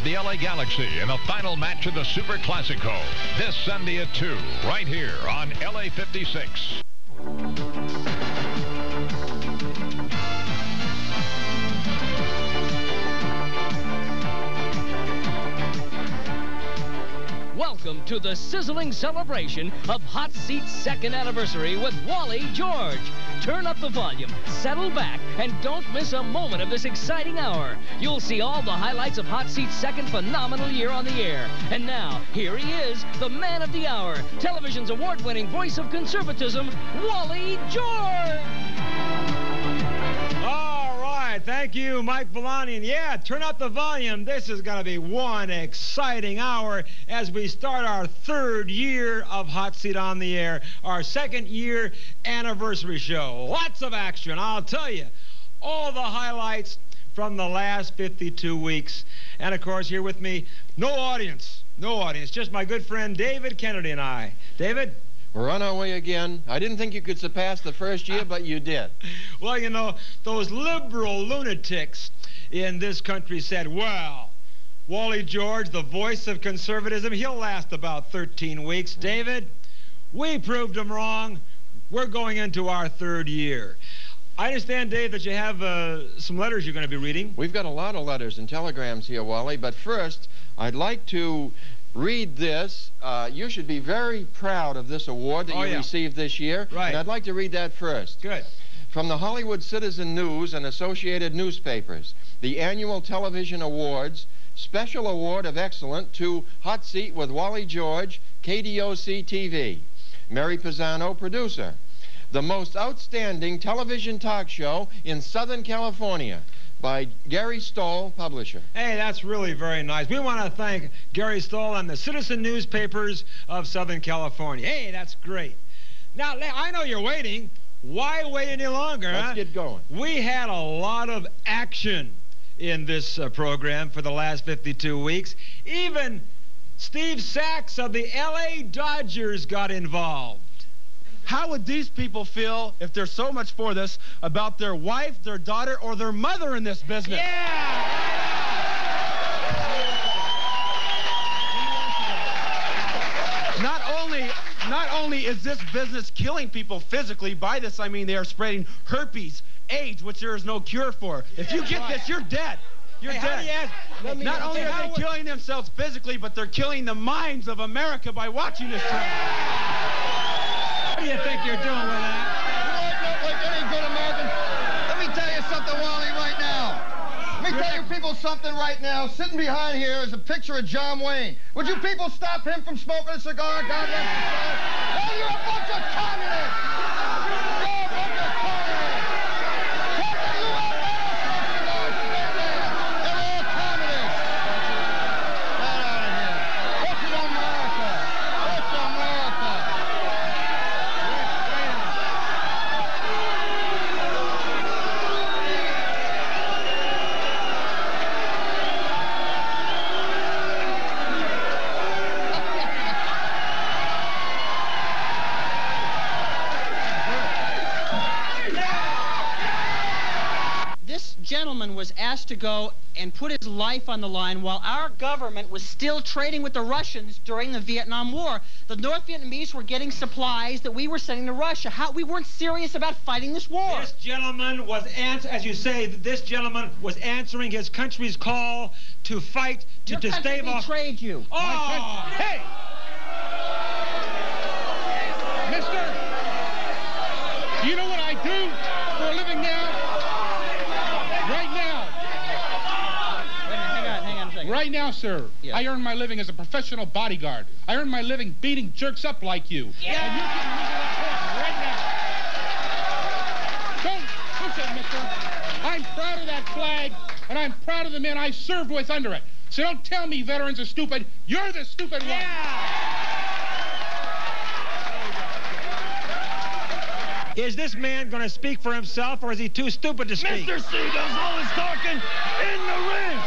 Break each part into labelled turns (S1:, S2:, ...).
S1: the LA Galaxy in the final match of the Super Classico this Sunday at 2, right here on LA 56.
S2: Welcome to the sizzling celebration of Hot Seat's second anniversary with Wally George. Turn up the volume, settle back, and don't miss a moment of this exciting hour. You'll see all the highlights of Hot Seat's second phenomenal year on the air. And now, here he is, the man of the hour, television's award-winning voice of conservatism, Wally George.
S3: Right, thank you, Mike Villani. And yeah, turn up the volume. This is going to be one exciting hour as we start our third year of Hot Seat on the Air, our second year anniversary show. Lots of action, I'll tell you. All the highlights from the last 52 weeks. And of course, here with me, no audience. No audience, just my good friend David Kennedy and I. David?
S4: We're on our way again. I didn't think you could surpass the first year, but you did.
S3: Well, you know, those liberal lunatics in this country said, well, Wally George, the voice of conservatism, he'll last about 13 weeks. David, we proved them wrong. We're going into our third year. I understand, Dave, that you have uh, some letters you're going to be reading.
S4: We've got a lot of letters and telegrams here, Wally, but first, I'd like to read this. Uh, you should be very proud of this award that
S3: Oh,
S4: you
S3: yeah.
S4: received this year.
S3: Right.
S4: And I'd like to read that first.
S3: Good.
S4: From the Hollywood Citizen News and Associated Newspapers, the annual television awards, special award of excellent to Hot Seat with Wally George, KDOC TV. Mary Pisano, producer. The most outstanding television talk show in Southern California by Gary Stoll, publisher.
S3: Hey, that's really very nice. We want to thank Gary Stoll and the Citizen newspapers of Southern California. Hey, that's great. Now, I know you're waiting. Why wait any longer?
S4: Let's
S3: huh?
S4: get going.
S3: We had a lot of action in this uh, program for the last 52 weeks. Even Steve Sax of the LA Dodgers got involved.
S5: How would these people feel if they're so much for this about their wife, their daughter, or their mother in this business? Not only, not only is this business killing people physically, by this I mean they are spreading herpes, AIDS, which there is no cure for. If you get this, you're dead. You're
S3: Hey,
S5: dead.
S3: you ask- let me-
S5: Not only are they killing themselves physically, but they're killing the minds of America by watching this show.
S3: Do you think you're doing with that?
S6: like any good American. Let me tell you something, Wally, right now. Let me tell you people something right now. Sitting behind here is a picture of John Wayne. Would you people stop him from smoking a cigar? God rest his soul. Oh, you're a bunch of communists.
S7: Life on the line while our government was still trading with the Russians during the Vietnam War. The North Vietnamese were getting supplies that we were sending to Russia. How we weren't serious about fighting this war.
S3: This gentleman was, ans- as you say, this gentleman was answering his country's call to fight, to,
S7: Your
S3: to
S7: country
S3: stave off.
S7: betrayed you.
S3: Oh, hey!
S8: Mister, do you know what I do for a living now? Right now.
S7: Wait a minute, hang on, hang on a second.
S8: Right now, sir.
S7: Yeah.
S8: I earn my living as a professional bodyguard. I earn my living beating jerks up like you. Yeah. And you're getting rid of that horse right now. Don't push it, mister. I'm proud of that flag, and I'm proud of the men I served with under it. So don't tell me veterans are stupid. You're the stupid one.
S3: Is this man going to speak for himself, or is he too stupid to speak?
S5: Mr. C does all his talking in the ring.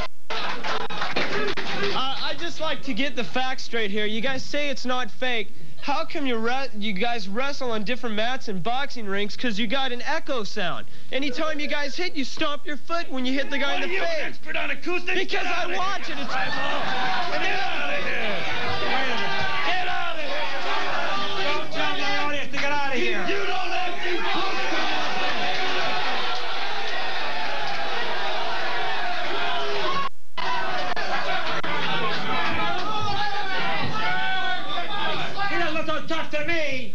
S9: Just like to get the facts straight here. You guys say it's not fake. how come you you guys wrestle on different mats and boxing rinks? Because you got an echo sound. Anytime you guys hit, you stomp your foot when you hit the guy in the
S3: Are you an
S9: face.
S3: expert on acoustics?
S9: Because I watch
S3: here.
S9: it. It's
S3: Get out of here. Wait a minute. Get out of here. Don't tell my audience to get out of here. You don't have to. Doesn't look so tough to me.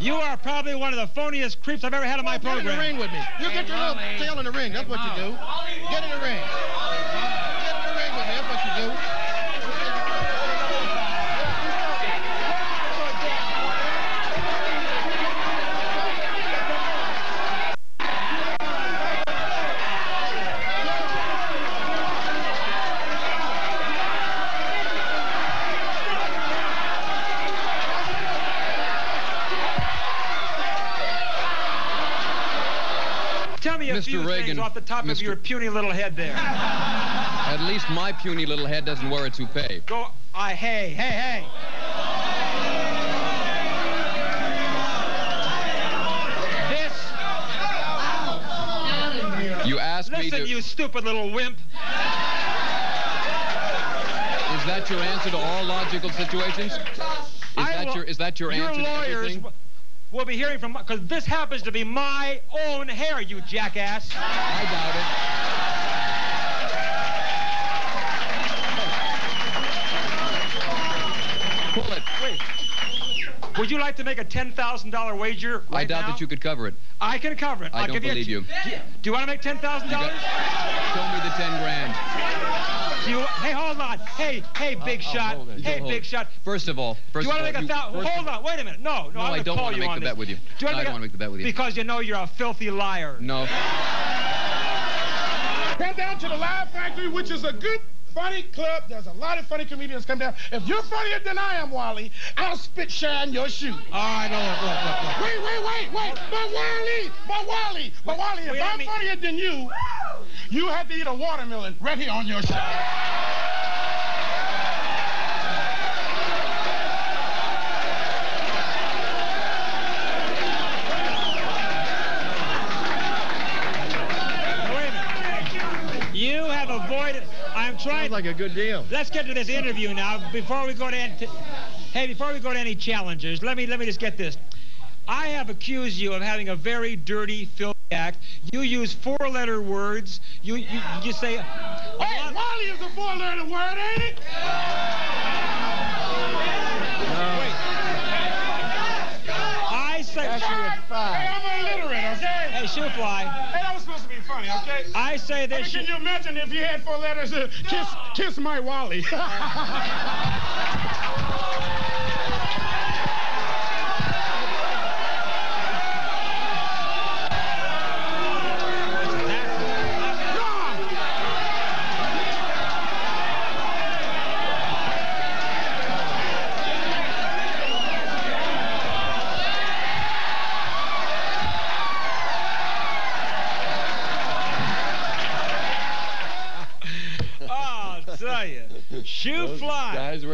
S3: You are probably one of the phoniest creeps I've ever had on my program.
S6: Get in the ring with me. You get your little tail in the ring. That's what you do. Get in the ring.
S10: Mr. Reagan,
S3: off the top of
S10: Mr.
S3: your puny little head there.
S10: At least my puny little head doesn't wear a toupee.
S3: Go, I, hey, hey, hey. This,
S10: You asked me
S3: listen, you stupid little wimp.
S10: Is that your answer to all logical situations? Is
S3: I
S10: that your is that your,
S3: your
S10: answer to
S3: lawyers
S10: everything?
S3: W- will be hearing from, because this happens to be my own hair, you jackass.
S10: I doubt it. Pull it.
S3: Wait. Would you like to make a $10,000 wager right
S10: I doubt
S3: now?
S10: that you could cover it.
S3: I can cover it.
S10: I
S3: I'll
S10: don't
S3: give
S10: believe
S3: you.
S10: you.
S3: Do, do you want to make $10,000?
S10: Show me the ten grand.
S3: Do you, hey, hold on. Hey, hey, big
S10: I'll
S3: shot.
S10: hold.
S3: Hey,
S10: Hold
S3: big
S10: it.
S3: shot.
S10: First of all,
S3: Do
S10: first
S3: you want
S10: of
S3: to
S10: all,
S3: make a thousand?
S10: first-
S3: Hold on. Wait a minute. No, no.
S10: No,
S3: I'm
S10: I don't wanna make the
S3: this.
S10: bet with you.
S3: Do you
S10: No,
S3: wanna
S10: I
S3: make
S10: don't wanna make the bet with you.
S3: Because you know you're a filthy liar.
S10: No.
S8: Come down to the Laugh Factory, which is a good, funny club. There's a lot of funny comedians come down. If you're funnier than I am, Wally, I'll spit shine your shoe.
S3: All right, no, look, look, look, look.
S8: Wait, wait, wait, wait. But Wally, but Wally, but Wally, if I'm funnier than you, you have to eat a watermelon right here on your show.
S3: You have avoided. I'm trying.
S6: Sounds like a good deal.
S3: Let's get to this interview now. Before we go to, any- hey, before we go to any challengers, let me let me just get this. I have accused you of having a very dirty, filthy act. You use four-letter words. You you, you just say.
S8: Hey,
S3: lot-
S8: Wally is a four-letter word, ain't it? Wait.
S3: I say.
S8: Hey, I'm illiterate, okay?
S3: Hey, shoe fly.
S8: Hey, that was supposed to be funny, okay?
S3: I say
S8: I mean,
S3: this.
S8: can you imagine if you had four letters? Uh, kiss, kiss my Wally.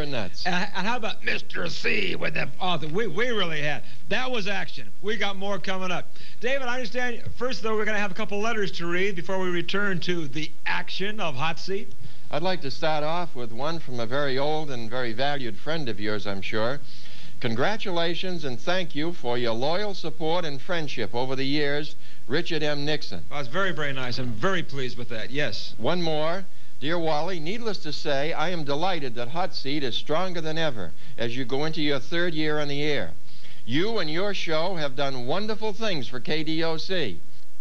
S4: were nuts.
S3: And, and how about Mr. C with the the, we we really had that was action. We got more coming up. David, I understand. First, though, we're going to have a couple letters to read before we return to the action of hot seat.
S4: I'd like to start off with one from a very old and very valued friend of yours, I'm sure. Congratulations and thank you for your loyal support and friendship over the years, Richard M. Nixon.
S3: Well, that's very very nice. I'm very pleased with that. Yes.
S4: One more. Dear Wally, needless to say, I am delighted that Hot Seat is stronger than ever as you go into your third year on the air. You and your show have done wonderful things for KDOC.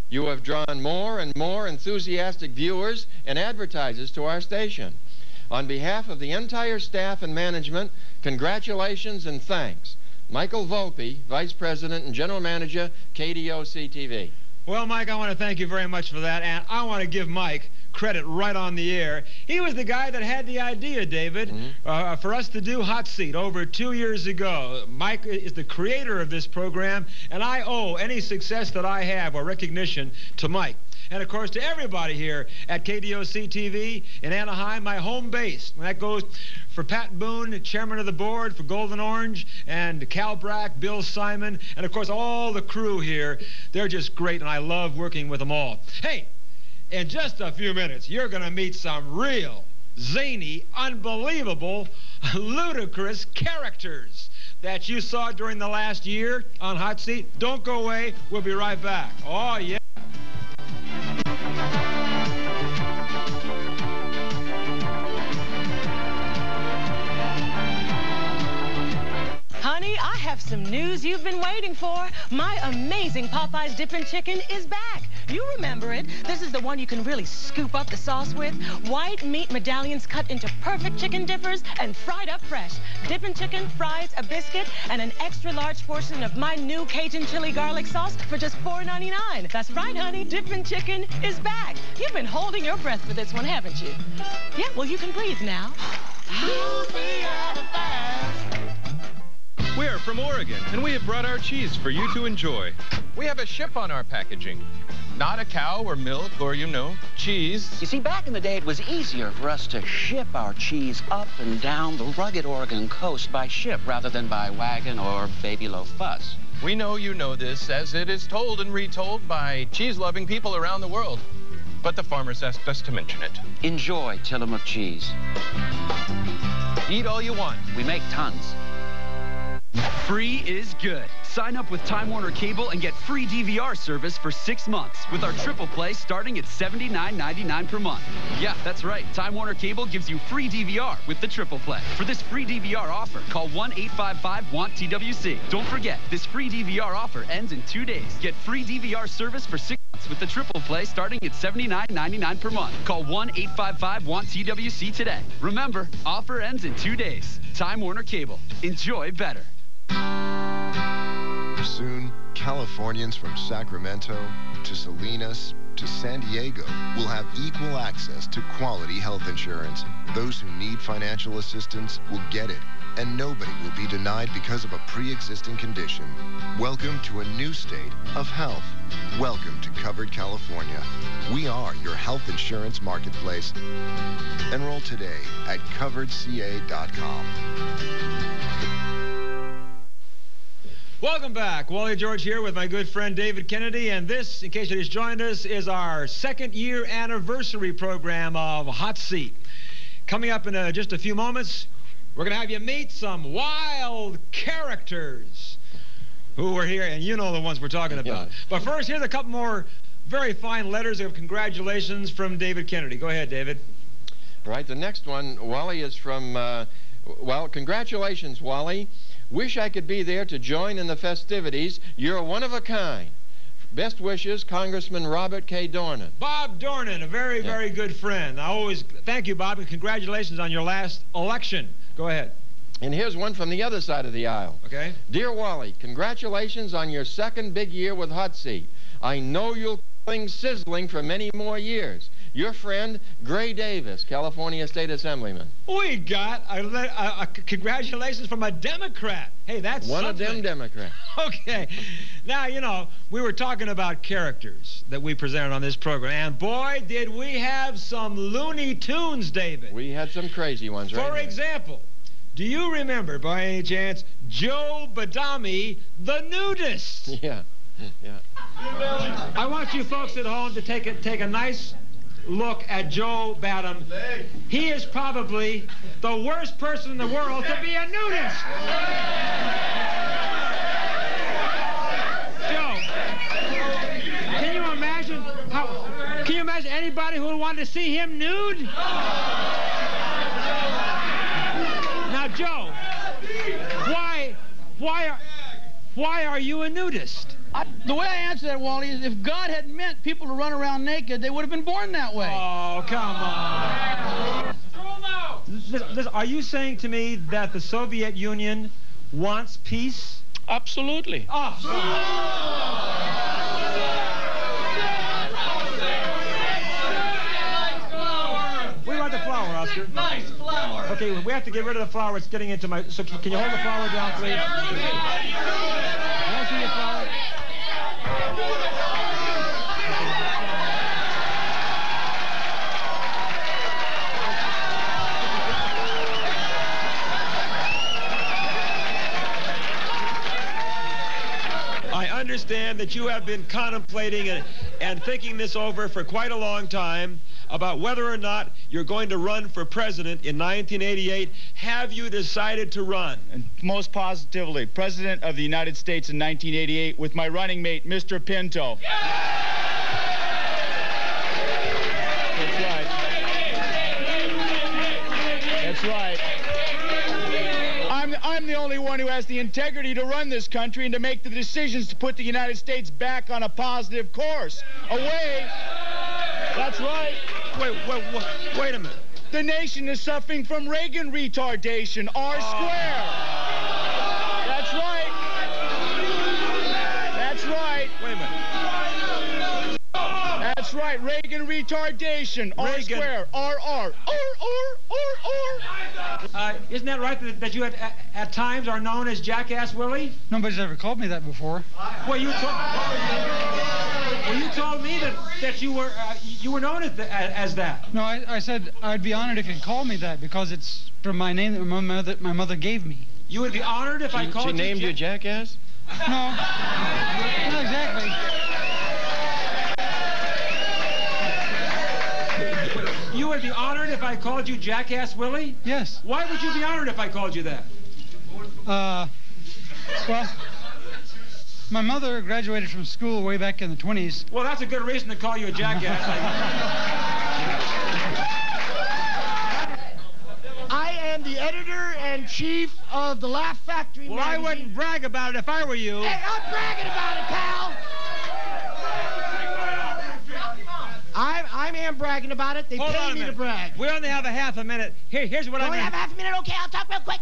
S4: You have drawn more and more enthusiastic viewers and advertisers to our station. On behalf of the entire staff and management, congratulations and thanks. Michael Volpe, Vice President and General Manager, KDOC TV.
S3: Well, Mike, I want to thank you very much for that, and I want to give Mike credit right on the air. He was the guy that had the idea, David, uh, for us to do Hot Seat over two years ago. Mike is the creator of this program, and I owe any success that I have or recognition to Mike. and of course to everybody here at KDOC TV in Anaheim, my home base. And that goes for Pat Boone, chairman of the board for Golden Orange, and Cal Brack, Bill Simon, and of course all the crew here. They're just great, and I love working with them all. Hey, in just a few minutes, you're going to meet some real, zany, unbelievable, ludicrous characters that you saw during the last year on Hot Seat. Don't go away. We'll be right back. Oh, yeah.
S11: Have some news you've been waiting for. My amazing Popeye's Dippin' Chicken is back. You remember it. This is the one you can really scoop up the sauce with. White meat medallions cut into perfect chicken dippers and fried up fresh. Dippin' chicken, fries, a biscuit, and an extra large portion of my new Cajun chili garlic sauce for just $4.99. That's right, honey. Dippin' chicken is back. You've been holding your breath for this one, haven't you? Yeah, well, you can breathe now.
S12: We're from Oregon, and we have brought our cheese for you to enjoy.
S9: We have a ship on our packaging. Not a cow or milk or, you know, cheese.
S13: You see, back in the day, it was easier for us to ship our cheese up and down the rugged Oregon coast by ship rather than by wagon or baby loaf bus.
S9: We know you know this, as it is told and retold by cheese-loving people around the world. But the farmers asked us to mention it.
S13: Enjoy Tillamook cheese.
S9: Eat all you want.
S13: We make tons.
S14: Free is good. Sign up with Time Warner Cable and get free DVR service for six months with our triple play starting at $79.99 per month. Yeah, that's right. Time Warner Cable gives you free DVR with the triple play. For this free DVR offer, call 1-855-WANT-TWC. Don't forget, this free DVR offer ends in two days. Get free DVR service for six months with the triple play starting at $79.99 per month. Call 1-855-WANT-TWC today. Remember, offer ends in two days. Time Warner Cable. Enjoy better.
S15: Soon, Californians from Sacramento to Salinas to San Diego will have equal access to quality health insurance. Those who need financial assistance will get it, and nobody will be denied because of a pre-existing condition. Welcome to a new state of health. Welcome to Covered California. We are your health insurance marketplace. Enroll today at coveredca.com.
S3: Welcome back. Wally George here with my good friend David Kennedy. And this, in case you just joined us, is our second year anniversary program of Hot Seat. Coming up in uh, just a few moments, we're going to have you meet some wild characters who were here, and you know the ones we're talking about.
S4: Yeah.
S3: But first, here's a couple more very fine letters of congratulations from David Kennedy. Go ahead, David.
S4: Right, the next one, Wally, is from, uh, well, congratulations, Wally. Wish I could be there to join in the festivities. You're one of a kind. Best wishes, Congressman Robert K. Dornan.
S3: Bob Dornan, a very, very good friend. I always thank you, Bob, and congratulations on your last election. Go ahead.
S4: And here's one from the other side of the aisle.
S3: Okay.
S4: Dear Wally, congratulations on your second big year with Hot Seat. I know you'll sizzling for many more years. Your friend, Gray Davis, California State Assemblyman.
S3: We got a, a, a congratulations from a Democrat. Hey, that's
S4: One of them. Democrats.
S3: Okay. Now, you know, we were talking about characters that we presented on this program, and boy, did we have some Looney Tunes, David.
S4: We had some crazy ones, right?
S3: For example, do you remember, by any chance, Joe Badami, the nudist?
S4: Yeah. Yeah.
S3: I want you folks at home to take a, take a nice look at Joe Badam. He is probably the worst person in the world to be a nudist. Joe, can you imagine how? Can you imagine anybody who would want to see him nude? Now, Joe, why, why are, why are you a nudist?
S16: I, the way I answer that, Wally, is if God had meant people to run around naked, they would have been born that way.
S3: Oh, come on. This- this- are you saying to me that the Soviet Union wants peace?
S16: Absolutely.
S3: Oh. We want the flower, Oscar.
S16: Nice flower.
S3: Okay, we have to get rid of the flower. It's getting into my. So can can you hold the flower down, please? Can I see your flower? I understand that you have been contemplating a, and thinking this over for quite a long time about whether or not you're going to run for president in 1988. Have you decided to run?
S5: And most positively, President of the United States in 1988 with my running mate, Mr. Pinto. That's I'm, the only one who has the integrity to run this country and to make the decisions to put the United States back on a positive course. Away. That's right.
S3: Wait, wait, wait, wait a minute.
S5: The nation is suffering from Reagan retardation. R square. That's right. That's right.
S3: Wait a minute.
S5: That's right. Reagan retardation. R
S3: Reagan.
S5: square. R R. R R R R.
S3: Uh, isn't that right that, that you at, at, at times are known as Jackass Willie?
S17: Nobody's ever called me that before.
S3: Well, you told well, you told me that, that you were uh, you were known as, the, as that.
S17: No, I, I said I'd be honored if you'd call me that because it's from my name that my mother, my mother gave me.
S3: You would be honored if I
S4: She,
S3: called
S4: she
S3: you.
S4: named you Jackass?
S17: No, not exactly.
S3: Would be honored if I called you Jackass Willie?
S17: Yes.
S3: Why would you be honored if I called you that?
S17: Uh, well, my mother graduated from school way back in the 20s.
S3: Well, that's a good reason to call you a jackass.
S18: I am the editor and chief of the Laugh Factory
S3: well, I wouldn't brag about it if I were you.
S18: Hey, I'm bragging about it, pal. I'm, I am am bragging about it. They
S3: Hold
S18: pay me to brag.
S3: We only have a half a minute. Here, here's what
S18: You
S3: I'm
S18: only
S3: gonna-
S18: have half a minute? Okay, I'll talk real quick.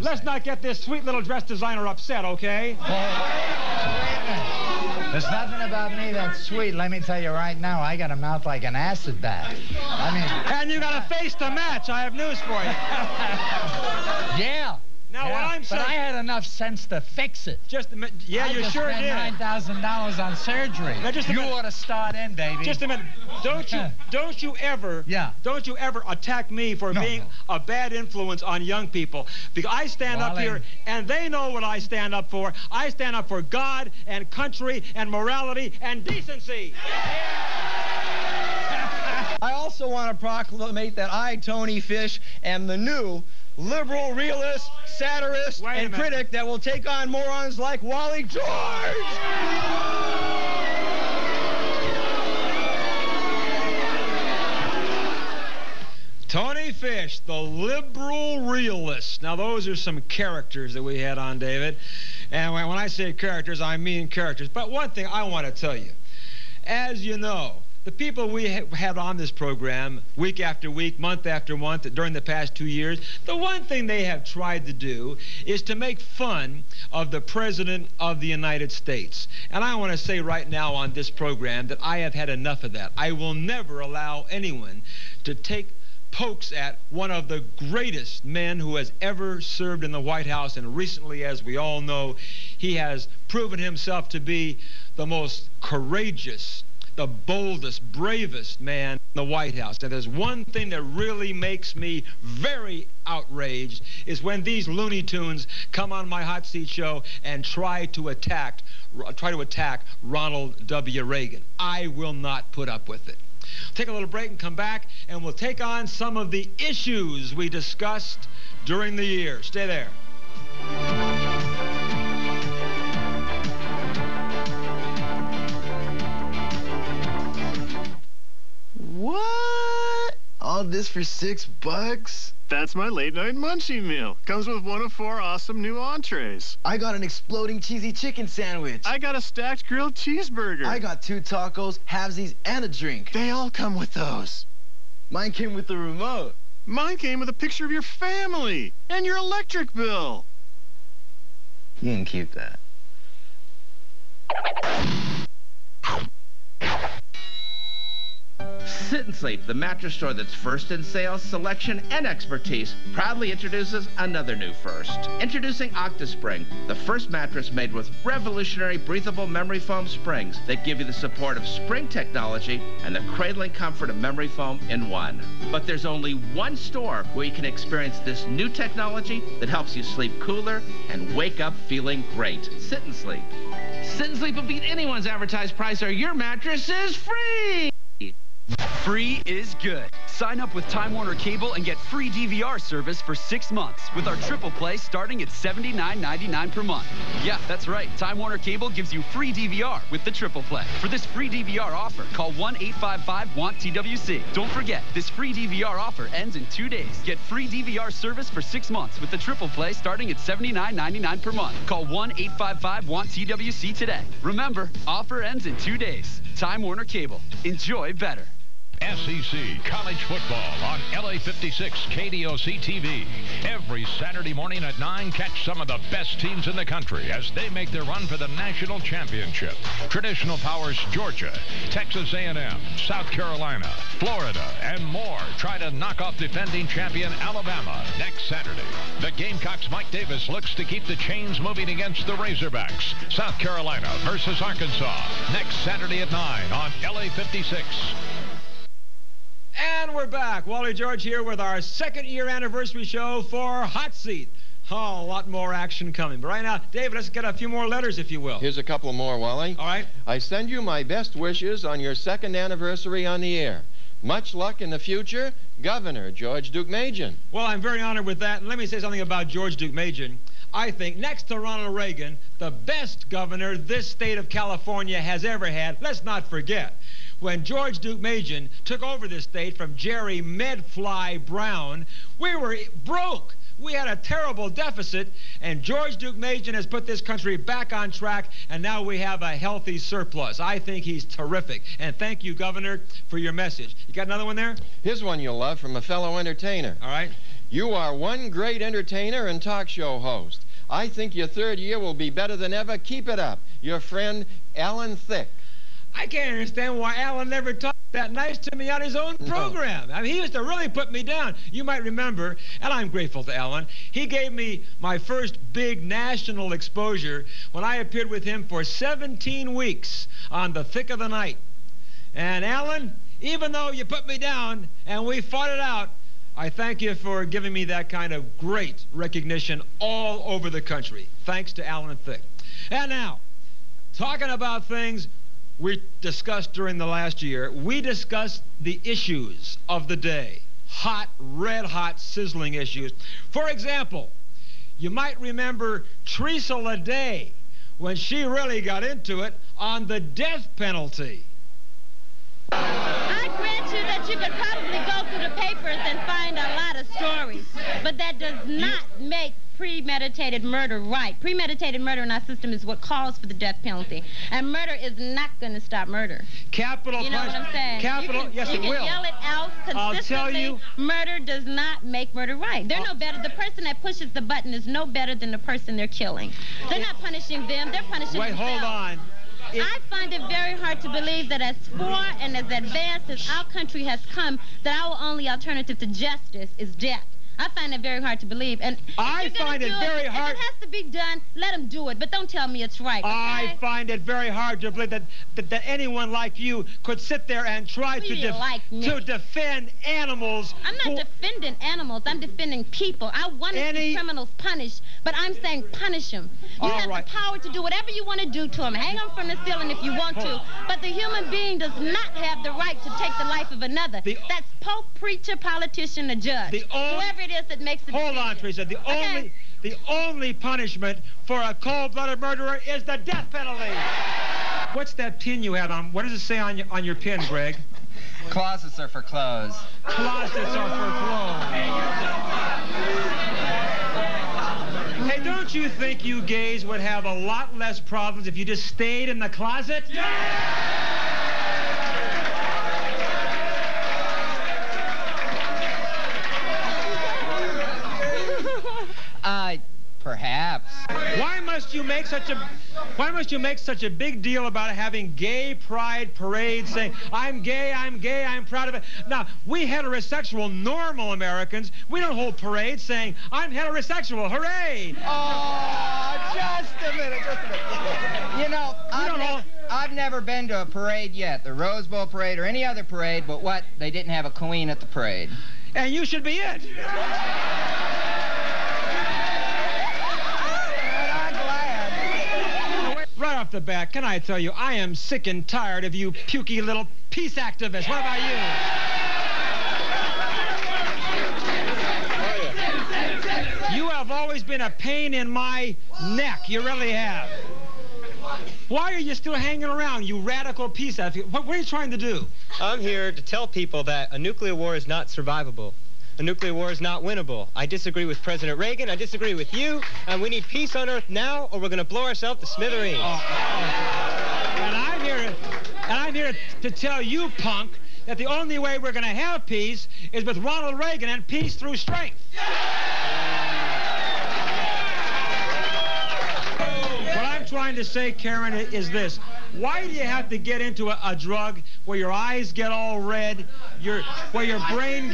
S3: Let's not get this sweet little dress designer upset, okay?
S19: There's nothing about me that's sweet. Let me tell you right now, I got a mouth like an acid bath. I mean,
S3: And you got a face to match. I have news for you.
S19: yeah.
S3: Now,
S19: yeah,
S3: what I'm
S19: but. I had enough sense to fix it.
S3: Just a minute. Yeah,
S19: I
S3: you
S19: just
S3: sure
S19: spent
S3: did.
S19: Nine thousand dollars on surgery.
S3: Now, just a
S19: you
S3: minute.
S19: ought to start in, baby.
S3: Just a minute. Don't you don't you ever
S19: Yeah.
S3: don't you ever attack me for
S19: No,
S3: being a bad influence on young people. Because I stand up here and they know what I stand up for. I stand up for God and country and morality and decency.
S9: I also want to proclamate that I, Tony Fish, am the new liberal realist, satirist, and
S3: minute.
S9: critic that will take on morons like Wally George.
S3: Tony Fish, the liberal realist. Now, those are some characters that we had on, David. And when I say characters, I mean characters. But one thing I want to tell you as you know, the people we ha- had on this program week after week, month after month, during the past two years, the one thing they have tried to do is to make fun of the President of the United States. And I want to say right now on this program that I have had enough of that. I will never allow anyone to take pokes at one of the greatest men who has ever served in the White House. And recently, as we all know, he has proven himself to be the most courageous, the boldest, bravest man in the White House. And there's one thing that really makes me very outraged is when these Looney Tunes come on my hot seat show and try to attack try to attack Ronald W. Reagan. I will not put up with it. Take a little break and come back, and we'll take on some of the issues we discussed during the year. Stay there.
S20: What? All this for six bucks?
S21: That's my late night munchie meal. Comes with one of four awesome new entrees.
S20: I got an exploding cheesy chicken sandwich.
S21: I got a stacked grilled cheeseburger.
S20: I got two tacos, halvesies, and a drink.
S21: They all come with those.
S20: Mine came with the remote.
S21: Mine came with a picture of your family and your electric bill.
S20: You can keep that.
S22: Sit and Sleep, the mattress store that's first in sales, selection, and expertise, proudly introduces another new first. Introducing OctaSpring, the first mattress made with revolutionary breathable memory foam springs that give you the support of spring technology and the cradling comfort of memory foam in one. But there's only one store where you can experience this new technology that helps you sleep cooler and wake up feeling great. Sit and Sleep. Sit and Sleep will beat anyone's advertised price or your mattress is free!
S14: Free is good. Sign up with Time Warner Cable and get free DVR service for six months with our triple play starting at $79.99 per month. Yeah, that's right. Time Warner Cable gives you free DVR with the triple play. For this free DVR offer, call 1-855-WANT-TWC. Don't forget, this free DVR offer ends in two days. Get free DVR service for six months with the triple play starting at $79.99 per month. Call 1-855-WANT-TWC today. Remember, offer ends in two days. Time Warner Cable. Enjoy better.
S1: SEC College Football on LA 56 KDOC TV. Every Saturday morning at 9, catch some of the best teams in the country as they make their run for the national championship. Traditional powers Georgia, Texas A&M, South Carolina, Florida, and more try to knock off defending champion Alabama next Saturday. The Gamecocks' Mike Davis looks to keep the chains moving against the Razorbacks. South Carolina versus Arkansas next Saturday at 9 on LA 56.
S3: And we're back. Wally George here with our second year anniversary show for Hot Seat. Oh, a lot more action coming. But right now, David, let's get a few more letters, if you will.
S4: Here's a couple more, Wally.
S3: All right.
S4: I send you my best wishes on your second anniversary on the air. Much luck in the future, Governor George Deukmejian.
S3: Well, I'm very honored with that. And let me say something about George Deukmejian. I think, next to Ronald Reagan, the best governor this state of California has ever had. Let's not forget when George Deukmejian took over this state from Jerry Medfly Brown, we were broke. We had a terrible deficit, and George Deukmejian has put this country back on track, and now we have a healthy surplus. I think he's terrific. And thank you, Governor, for your message. You got another one there?
S4: Here's one you'll love from a fellow entertainer.
S3: All right.
S4: You are one great entertainer and talk show host. I think your third year will be better than ever. Keep it up. Your friend, Alan Thicke.
S3: I can't understand why Alan never talked that nice to me on his own program. I mean, he used to really put me down. You might remember, and I'm grateful to Alan. He gave me my first big national exposure when I appeared with him for 17 weeks on The Thicke of the Night. And Alan, even though you put me down and we fought it out, I thank you for giving me that kind of great recognition all over the country. Thanks to Alan Thicke. And now, talking about things we discussed during the last year, we discussed the issues of the day. Hot, red hot, sizzling issues. For example, you might remember Teresa Leday when she really got into it on the death penalty.
S23: Grant you that you could probably go through the papers and find a lot of stories, but that does not make premeditated murder right. Premeditated murder in our system is what calls for the death penalty. And murder is not going to stop murder.
S3: Capital
S23: You know what I'm saying?
S3: Capital,
S23: you can,
S3: yes,
S23: you
S3: it
S23: can
S3: will.
S23: yell it out
S3: I'll
S23: consistently.
S3: tell you-
S23: Murder does not make murder right. They're no better. The person that pushes the button is no better than the person they're killing. They're not punishing them. They're punishing
S3: Wait,
S23: themselves.
S3: hold on.
S23: I find it very hard to believe that as far and as advanced as our country has come, that our only alternative to justice is death. I find it very hard to believe. And
S3: I find it very
S23: if
S3: hard-
S23: If it has to be done, let them do it. But don't tell me it's right.
S3: I find it very hard to believe that, that, that anyone like you could sit there and try to, def-
S23: like
S3: to defend animals.
S23: I'm not defending animals. I'm defending people. I want to see criminals punished, but I'm saying punish them. You
S3: All
S23: have
S3: right.
S23: the power to do whatever you want to do to them. Hang them from the ceiling if you want to. But the human being does not have the right to take the life of another. That's pope, preacher, politician, or judge.
S3: The only-
S23: Whoever it is that makes the
S3: Hold on, Teresa. The only the only punishment for a cold-blooded murderer is the death penalty. What's that pin you have on? What does it say on your on your pin, Greg?
S24: Closets are for clothes.
S3: Closets are for clothes. Hey, don't you think you gays would have a lot less problems if you just stayed in the closet?
S25: Uh,
S3: you make such a Why must you make such a big deal about having gay pride parades saying, I'm gay, I'm gay, I'm proud of it? Now, we heterosexual, normal Americans, we don't hold parades saying, I'm heterosexual, hooray!
S26: Oh, just a minute, just a minute. You know, I've,
S3: don't all-
S26: I've never been to a parade yet, the Rose Bowl parade or any other parade, but what? They didn't have a queen at the parade.
S3: And you should be it. Right off the bat, can I tell you, I am sick and tired of you pukey little peace activists. What about you? You have always been a pain in my neck. You really have. Why are you still hanging around, you radical peace activist? What, what are you trying to do?
S9: I'm here to tell people that a nuclear war is not survivable. A nuclear war is not winnable. I disagree with President Reagan. I disagree with you. And we need peace on Earth now, or we're going to blow ourselves to smithereens. Oh, oh.
S3: And I'm here, and I'm here to tell you, punk, that the only way we're going to have peace is with Ronald Reagan and peace through strength. What trying to say, Karen, is this. Why do you have to get into a, a drug where your eyes get all red, your, where your brain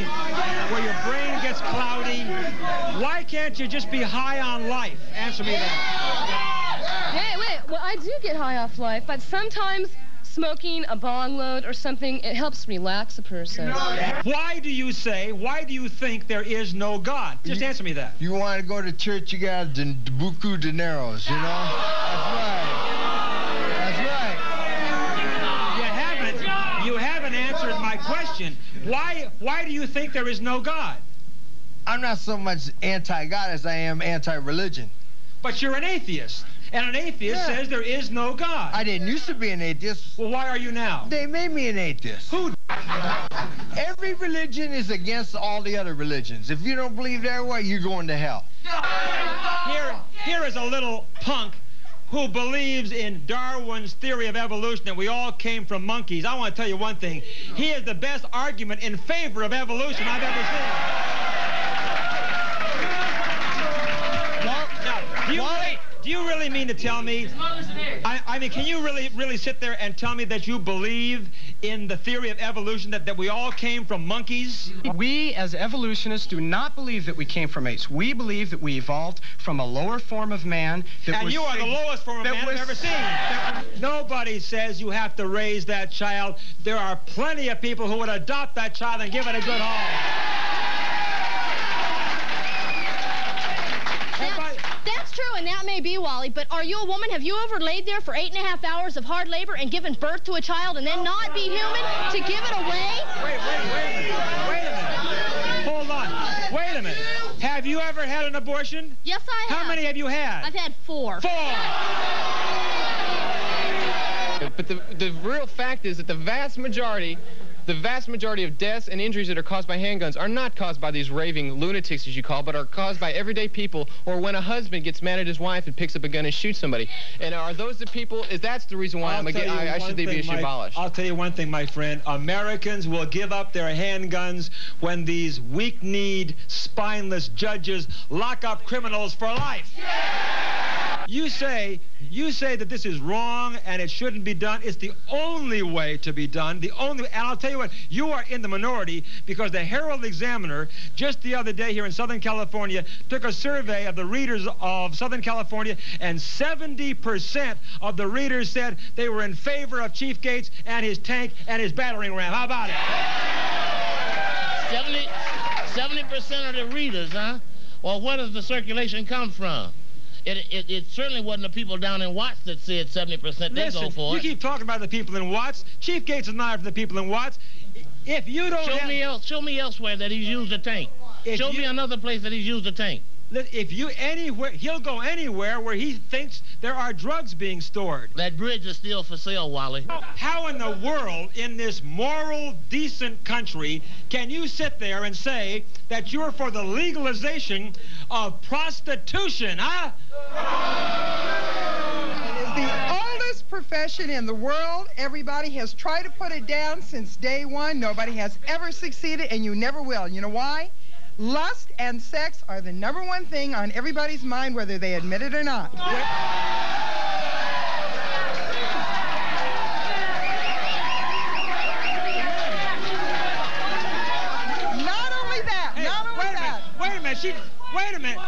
S3: where your brain gets cloudy? Why can't you just be high on life? Answer me that.
S27: Hey, wait. Well, I do get high off life, but sometimes smoking a bong load or something, it helps relax a person.
S3: Why do you say, why do you think there is no God? Just answer me that.
S28: You want to go to church, you got the buku dineros, you know? That's right. That's right.
S3: You haven't, you haven't answered my question. Why, why do you think there is no God?
S28: I'm not so much anti-God as I am anti-religion.
S3: But you're an atheist. And an atheist
S28: Yeah.
S3: says there is no God.
S28: I didn't used to be an atheist.
S3: Well, why are you now?
S28: They made me an atheist.
S3: Who?
S28: Every religion is against all the other religions. If you don't believe their way, you're going to hell.
S3: Here, here is a little punk who believes in Darwin's theory of evolution that we all came from monkeys. I want to tell you one thing. He is the best argument in favor of evolution I've ever seen. Now, do you, really, do you really mean to tell me? I, I mean, can you really, really sit there and tell me that you believe in the theory of evolution that, that we all came from monkeys?
S25: We, as evolutionists, do not believe that we came from apes. We believe that we evolved from a lower form of man. That
S3: and
S25: was
S3: you are the lowest form of
S25: that
S3: man I've ever seen. Nobody says you have to raise that child. There are plenty of people who would adopt that child and give it a good home.
S29: And that may be, Wally, but are you a woman? Have you ever laid there for eight and a half hours of hard labor and given birth to a child and then oh, not be human to give it away?
S3: Wait, wait, wait a minute. Wait a minute. Hold on. Wait a minute. Have you ever had an abortion?
S29: Yes, I have.
S3: How many have you had?
S29: I've had four. four.
S10: But the, the real fact is that the vast majority, the vast majority of deaths and injuries that are caused by handguns are not caused by these raving lunatics, as you call, but are caused by everyday people or when a husband gets mad at his wife and picks up a gun and shoots somebody. And are those the people? Is that's the reason why
S3: I'll
S10: I'm
S3: tell
S10: against,
S3: you
S10: I, I
S3: one
S10: should be
S3: my-
S10: abolished?
S3: I'll tell you one thing, my friend. Americans will give up their handguns when these weak-kneed, spineless judges lock up criminals for life. You say, you say that this is wrong and it shouldn't be done. It's the only way to be done. The only, and I'll tell you what, you are in the minority because the Herald Examiner just the other day here in Southern California took a survey of the readers of Southern California, and 70% of the readers said they were in favor of Chief Gates and his tank and his battering ram. How about it?
S30: 70 70% of the readers, huh? Well, where does the circulation come from? It, it, it certainly wasn't the people down in Watts that said 70 percent. They
S3: Listen,
S30: go for
S3: you
S30: it.
S3: keep talking about the people in Watts. Chief Gates is not for the people in Watts. If you don't
S30: show
S3: have-
S30: me else, show me elsewhere that he's used a tank.
S3: If
S30: show me another place that he's used a tank.
S3: Li- If you anywhere, he'll go anywhere where he thinks there are drugs being stored.
S30: That bridge is still for sale, Wally.
S3: How in the world, in this moral, decent country, can you sit there and say that you're for the legalization of prostitution, huh?
S31: It is the oldest profession in the world. Everybody has tried to put it down since day one. Nobody has ever succeeded, and you never will. You know why? Lust and sex are the number one thing on everybody's mind, whether they admit it or not.
S3: Not only that, not only She, wait a minute.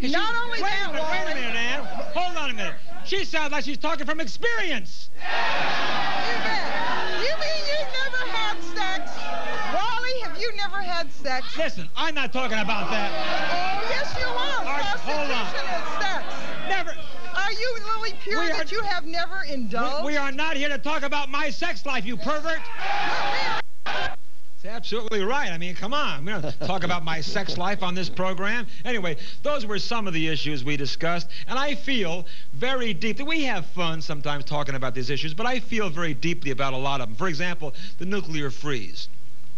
S3: She,
S31: Not only
S3: wait
S31: that,
S3: a minute, wait a minute, Ann. Hold on a minute. She sounds like she's talking from experience. Yeah.
S31: You bet. You mean you never had sex? Never had sex?
S3: Listen, I'm not talking about that.
S31: Oh, yes, you are.
S3: Right, hold on.
S31: Prostitution is sex.
S3: Never.
S31: Are you Lily Pure that you have never indulged?
S3: We, we are not here to talk about my sex life, you pervert. That's absolutely right. I mean, come on. We don't talk about my sex life on this program. Anyway, those were some of the issues we discussed, and I feel very deeply. We have fun sometimes talking about these issues, but I feel very deeply about a lot of them. For example, the nuclear freeze.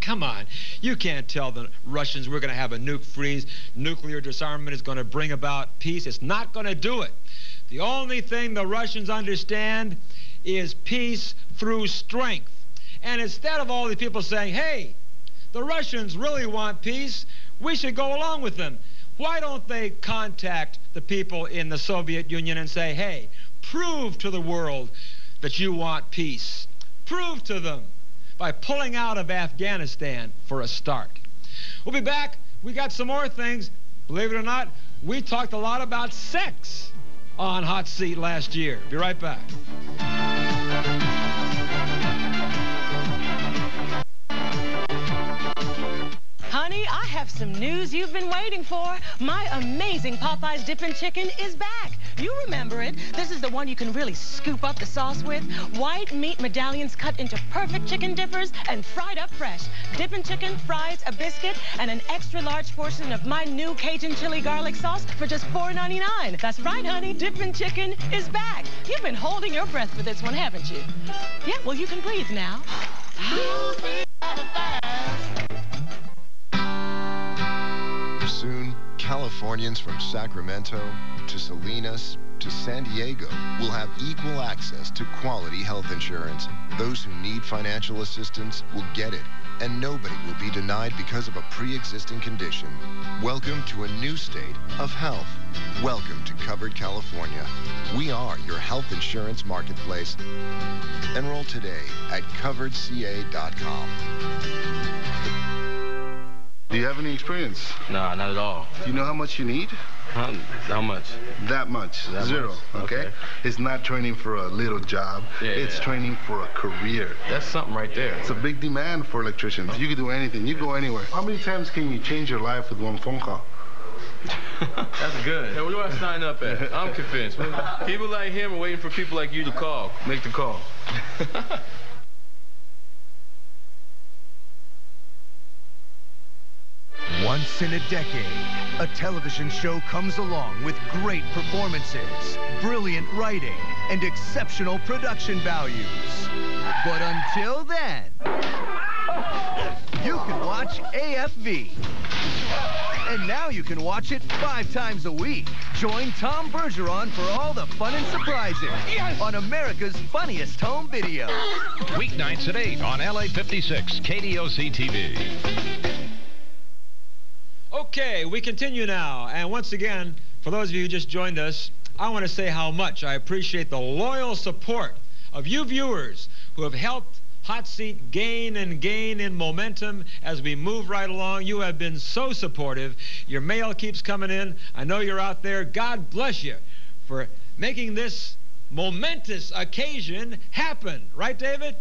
S3: Come on. You can't tell the Russians we're going to have a nuke freeze. Nuclear disarmament is going to bring about peace. It's not going to do it. The only thing the Russians understand is peace through strength. And instead of all the people saying, hey, the Russians really want peace, we should go along with them. Why don't they contact the people in the Soviet Union and say, hey, prove to the world that you want peace? Prove to them by pulling out of Afghanistan for a start. We'll be back. We got some more things. Believe it or not, we talked a lot about sex on Hot Seat last year. Be right back.
S11: Honey, I have some news you've been waiting for. My amazing Popeyes Dippin' Chicken is back. You remember it. This is the one you can really scoop up the sauce with. White meat medallions cut into perfect chicken dippers and fried up fresh. Dippin' chicken, fries, a biscuit, and an extra large portion of my new Cajun chili garlic sauce for just $4.99. That's right, honey. Dippin' chicken is back. You've been holding your breath for this one, haven't you? Yeah, well, you can breathe now.
S32: Californians from Sacramento to Salinas to San Diego will have equal access to quality health insurance. Those who need financial assistance will get it, and nobody will be denied because of a pre-existing condition. Welcome to a new state of health. Welcome to Covered California. We are your health insurance marketplace. Enroll today at coveredca.com.
S33: Do you have any experience?
S34: Nah, not at all.
S33: Do you know how much you need?
S34: How, how much?
S33: That much.
S34: That
S33: Zero.
S34: much?
S33: Okay?
S34: Okay.
S33: It's not training for a little job.
S34: Yeah,
S33: it's
S34: yeah.
S33: training for a career.
S34: That's something right there.
S33: It's a big demand for electricians. You can do anything. You go anywhere. How many times can you change your life with one phone call?
S34: That's good. Hey, where do I sign up at? I'm convinced. People like him are waiting for people like you to call.
S33: Make the call.
S35: Once in a decade, a television show comes along with great performances, brilliant writing, and exceptional production values. But until then, you can watch AFV. And now you can watch it five times a week. Join Tom Bergeron for all the fun and surprises on America's funniest home video.
S1: Weeknights at 8 on LA 56, KDOC TV.
S3: Okay, we continue now. And once again, for those of you who just joined us, I want to say how much I appreciate the loyal support of you viewers who have helped Hot Seat gain and gain in momentum as we move right along. You have been so supportive. Your mail keeps coming in. I know you're out there. God bless you for making this momentous occasion happen. Right, David?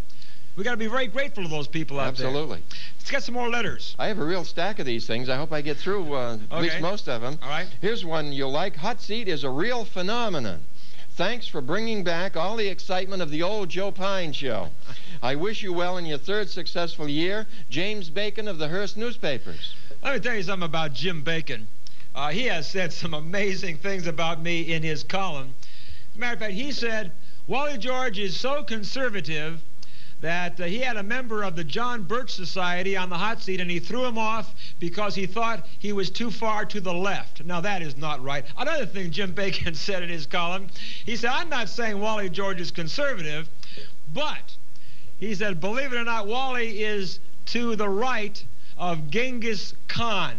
S3: We got to be very grateful to those people out there.
S4: Absolutely.
S3: Let's get some more letters.
S4: I have a real stack of these things. I hope I get through uh, at least most of them.
S3: All right.
S4: Here's one you'll like. Hot Seat is a real phenomenon. Thanks for bringing back all the excitement of the old Joe Pyne show. I wish you well in your third successful year. James Bacon of the Hearst newspapers.
S3: Let me tell you something about Jim Bacon. Uh, he has said some amazing things about me in his column. As a matter of fact, he said Wally George is so conservative that uh, he had a member of the John Birch Society on the hot seat and he threw him off because he thought he was too far to the left. Now, that is not right. Another thing Jim Bacon said in his column, he said, I'm not saying Wally George is conservative, but he said, believe it or not, Wally is to the right of Genghis Khan.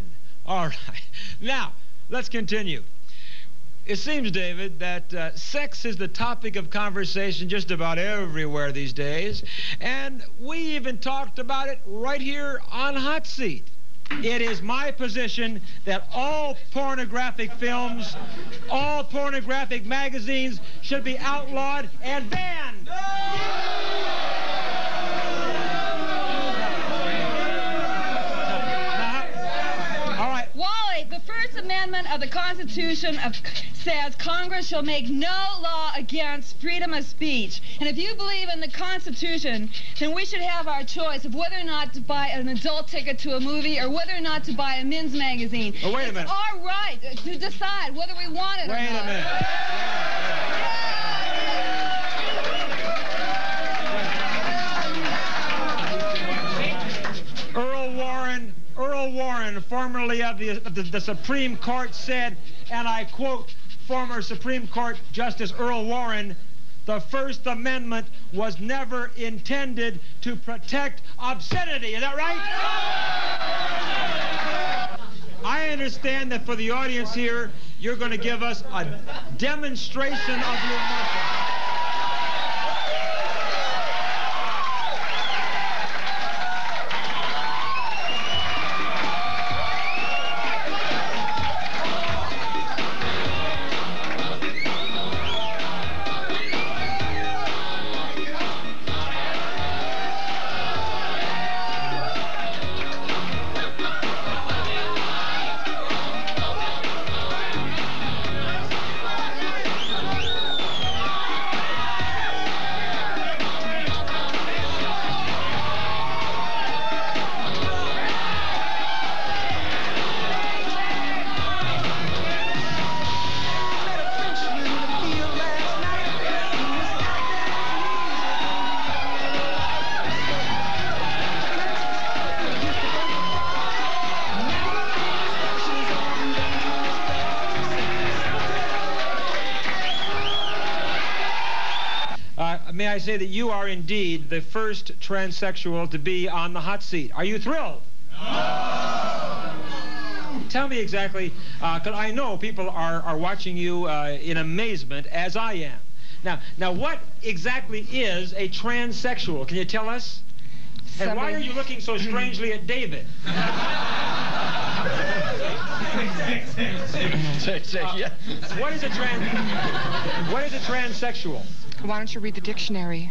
S3: All right. Now, let's continue. It seems, David, that uh, sex is the topic of conversation just about everywhere these days. And we even talked about it right here on Hot Seat. It is my position that all pornographic films, all pornographic magazines should be outlawed and banned. All
S36: Wally, the First Amendment of the Constitution of, says Congress shall make no law against freedom of speech. And if you believe in the Constitution, then we should have our choice of whether or not to buy an adult ticket to a movie or whether or not to buy a men's magazine.
S3: Oh, wait a minute.
S36: It's our right to decide whether we want it or
S3: Wait a minute. Earl Warren, Earl Warren, formerly of the, the, the Supreme Court, said, and I quote former Supreme Court Justice Earl Warren, the First Amendment was never intended to protect obscenity. Is that right? I understand that for the audience here, you're going to give us a demonstration of your say that you are indeed the first transsexual to be on the hot seat. Are you thrilled? No. Tell me exactly, because I know people are, are watching you uh, in amazement, as I am. Now, now, what exactly is a transsexual? Can you tell us? And why are you looking so strangely at David? Uh, what is a trans? What is a transsexual?
S37: Why don't you read the dictionary?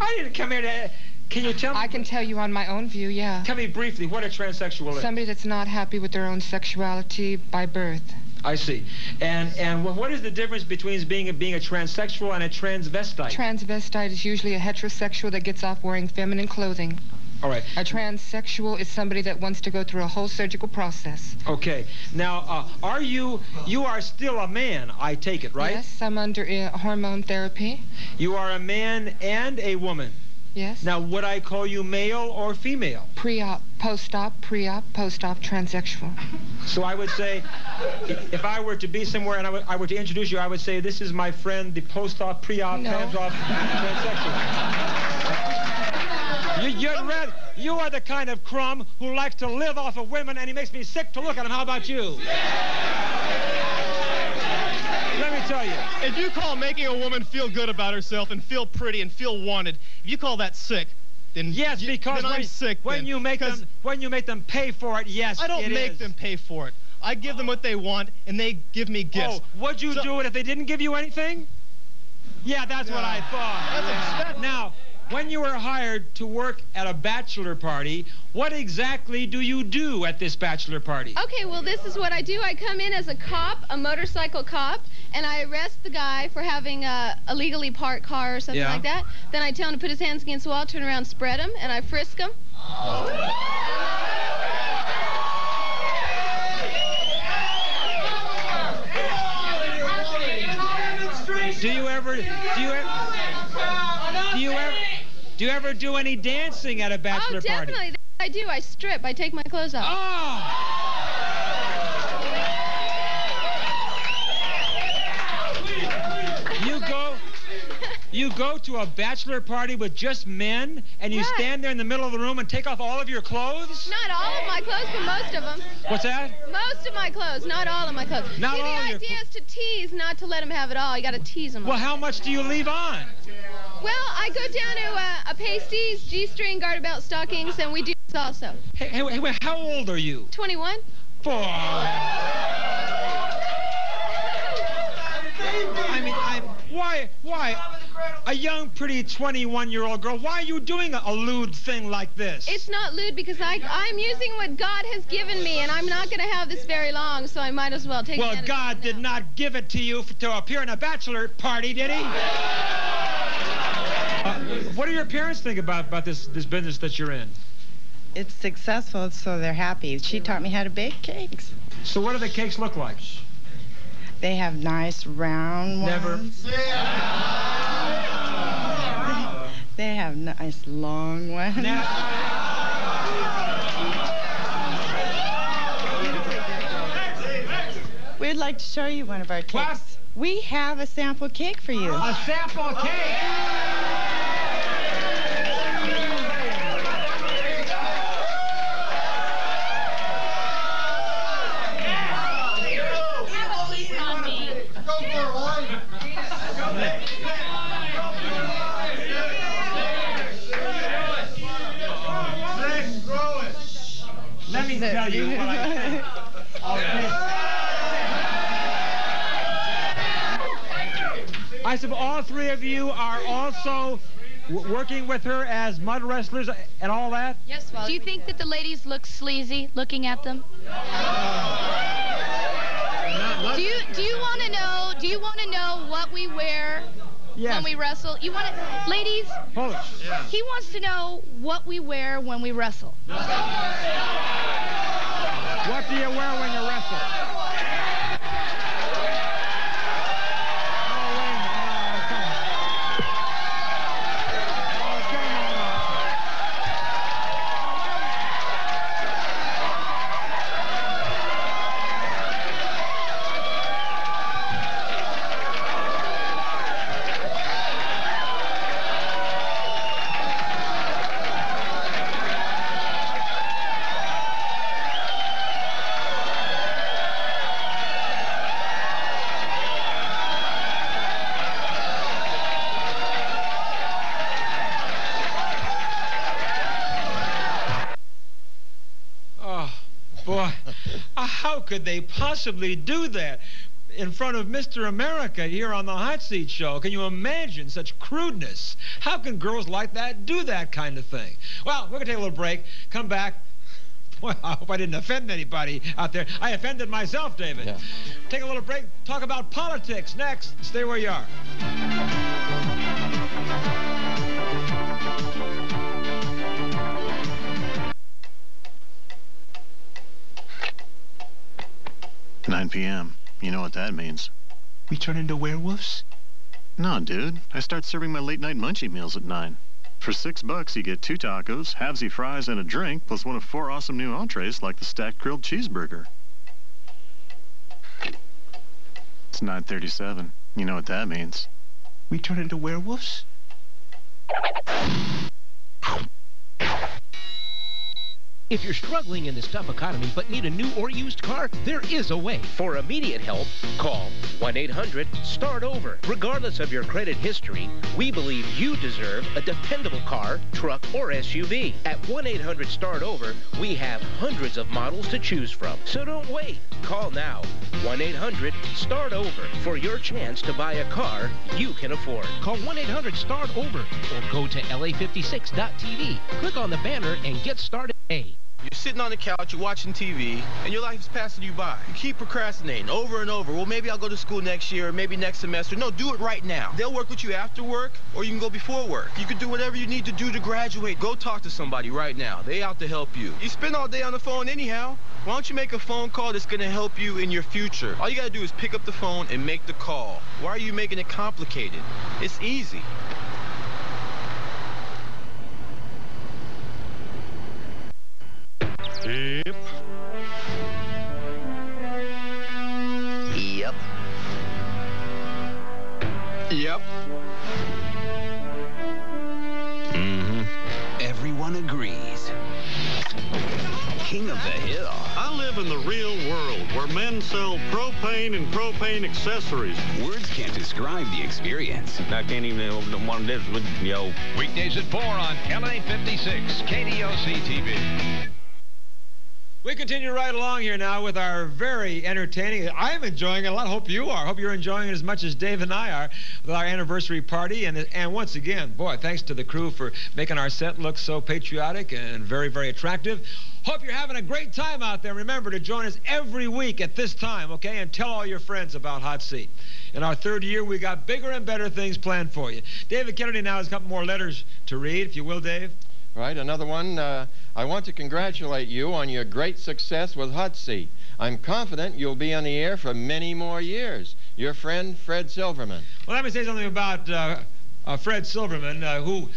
S3: I didn't come here to. Can you tell me?
S37: I can tell you on my own view, yeah.
S3: Tell me briefly what a transsexual is.
S37: Somebody that's not happy with their own sexuality by birth.
S3: I see. And and what is the difference between being a, being a transsexual and a transvestite?
S37: Transvestite is usually a heterosexual that gets off wearing feminine clothing.
S3: All right.
S37: A transsexual is somebody that wants to go through a whole surgical process.
S3: Okay. Now, uh, are you you are still a man? I take it, right?
S37: Yes, I'm under uh, hormone therapy.
S3: You are a man and a woman.
S37: Yes.
S3: Now, would I call you male or female?
S37: Pre-op, post-op, pre-op, post-op, transsexual.
S3: So I would say, if I were to be somewhere and I were- I were to introduce you, I would say, this is my friend, the post-op, pre-op,
S37: No.
S3: hands-off transsexual. You, you're red. You are the kind of crumb who likes to live off of women, and he makes me sick to look at him. How about you? Let me tell you.
S38: If you call making a woman feel good about herself and feel pretty and feel wanted, if you call that sick, then
S3: yes, because
S38: then
S3: when,
S38: I'm sick.
S3: when
S38: then.
S3: you make them when you make them pay for it, yes,
S38: I don't make
S3: is.
S38: them pay for it. I give them what they want, and they give me gifts.
S3: Oh, would you do it if they didn't give you anything? Yeah, that's what I thought. Now, when you were hired to work at a bachelor party, what exactly do you do at this bachelor party?
S27: Okay, well, this is what I do. I come in as a cop, a motorcycle cop, and I arrest the guy for having a illegally parked car or something
S3: Yeah.
S27: like that. Then I tell him to put his hands against the wall, turn around, spread him, and I frisk him.
S3: Do you ever do you ever do you ever do you ever do any dancing at a bachelor
S27: oh,
S3: party?
S27: definitely. I do. I strip. I take my clothes off. Oh!
S3: You go you go to a bachelor party with just men and you
S27: Right.
S3: stand there in the middle of the room and take off all of your clothes?
S27: Not all of my clothes, but most of them.
S3: What's that?
S27: Most of my clothes, not all of my clothes.
S3: Not
S27: See,
S3: all
S27: the
S3: your
S27: idea is to tease, not to let them have it all. You got to tease them.
S3: Well, how much do you leave on?
S27: Well, I go down to uh, a pasties, G-string, garter belt, stockings, and we do this also.
S3: Hey, hey, hey, wait, how old are you?
S27: 21?
S3: Boy. I mean, I, why, why, a young, pretty 21-year-old girl, why are you doing a, a lewd thing like this?
S27: It's not lewd because I, I'm using what God has given me, and I'm not going to have this very long, so I might as well take it.
S3: well,
S27: advantage
S3: God did not give it to you f to appear in a bachelor party, did he? Uh, what do your parents think about, about this, this business that you're in?
S39: It's successful, so they're happy. She taught me how to bake cakes.
S3: So what do the cakes look like?
S39: They have nice round
S3: Never.
S39: ones. They have nice long ones. We'd like to show you one of our cakes. We have a sample cake for you.
S3: A sample cake? Let me tell you what I think of this. I said, all three of you are also w- working with her as mud wrestlers and all that?
S27: Yes, well.
S29: Do you think that the ladies look sleazy looking at them? Do you do you want to know? Do you want to know what we wear
S3: Yes.
S29: when we wrestle? You want to, ladies?
S3: Hold it.
S29: He wants to know what we wear when we wrestle.
S3: What do you wear when you wrestle? Could they possibly do that in front of Mr. America here on the Hot Seat Show? Can you imagine such crudeness? How can girls like that do that kind of thing? Well, we're going to take a little break, come back. Boy, I hope I didn't offend anybody out there. I offended myself, David. Yeah. Take a little break, talk about politics next. Stay where you are.
S40: 9 p.m. You know what that means.
S41: We turn into werewolves?
S40: No, dude. I start serving my late night munchie meals at 9. For six bucks, you get two tacos, halfsies fries, and a drink, plus one of four awesome new entrees like the stacked grilled cheeseburger. It's 9.37. You know what that means.
S41: We turn into werewolves?
S42: If you're struggling in this tough economy but need a new or used car, there is a way. For immediate help, call 1-800-START-OVER. Regardless of your credit history, we believe you deserve a dependable car, truck, or SUV. At 1-800-START-OVER, we have hundreds of models to choose from. So don't wait. Call now. 1-800-START-OVER for your chance to buy a car you can afford. Call 1-800-START-OVER or go to la56.tv. Click on the banner and get started today.
S34: You're sitting on the couch, you're watching TV, and your life is passing you by. You keep procrastinating over and over. Well, maybe I'll go to school next year, or maybe next semester. No, do it right now. They'll work with you after work, or you can go before work. You can do whatever you need to do to graduate. Go talk to somebody right now. They out to help you. You spend all day on the phone anyhow. Why don't you make a phone call that's going to help you in your future? All you got to do is pick up the phone and make the call. Why are you making it complicated? It's easy.
S41: Yep.
S34: Yep.
S41: Yep.
S43: Mm-hmm. Everyone agrees.
S44: king of the hill.
S45: I live in the real world where men sell propane and propane accessories.
S44: Words can't describe the experience.
S46: I can't even know what this with yo.
S1: Weekdays at 4 on LA 56, KDOC TV.
S3: We continue right along here now with our very entertaining. I'm enjoying it a lot. Hope you are. Hope you're enjoying it as much as Dave and I are with our anniversary party. And and once again, boy, thanks to the crew for making our set look so patriotic and very very attractive. Hope you're having a great time out there. Remember to join us every week at this time, okay? And tell all your friends about Hot Seat. In our third year, we got bigger and better things planned for you. David Kennedy now has a couple more letters to read, if you will, Dave.
S4: Right, another one. Uh, I want to congratulate you on your great success with Hot Seat. I'm confident you'll be on the air for many more years. Your friend, Fred Silverman.
S3: Well, let me say something about uh, uh, Fred Silverman, uh, who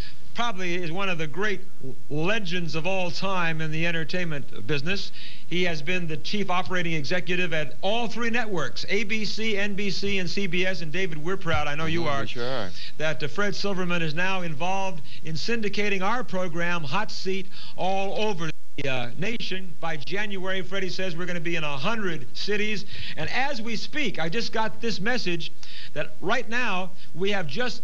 S3: probably is one of the great legends of all time in the entertainment business. He has been the chief operating executive at all three networks, ABC, NBC, and CBS. And David, we're proud, I know you are,
S4: sure are.
S3: that uh, Fred Silverman is now involved in syndicating our program, Hot Seat, all over the uh, nation. By January, Freddie says we're going to be in 100 cities. And as we speak, I just got this message that right now we have just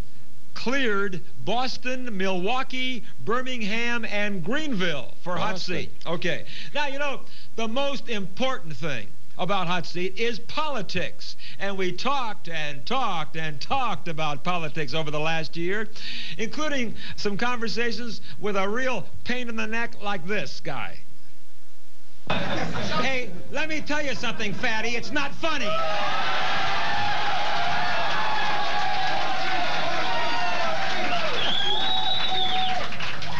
S3: cleared Boston, Milwaukee, Birmingham, and Greenville for Hot Seat. Okay. Now, you know, the most important thing about Hot Seat is politics. And we talked and talked and talked about politics over the last year, including some conversations with a real pain in the neck like this guy. Hey, let me tell you something, fatty. It's not funny.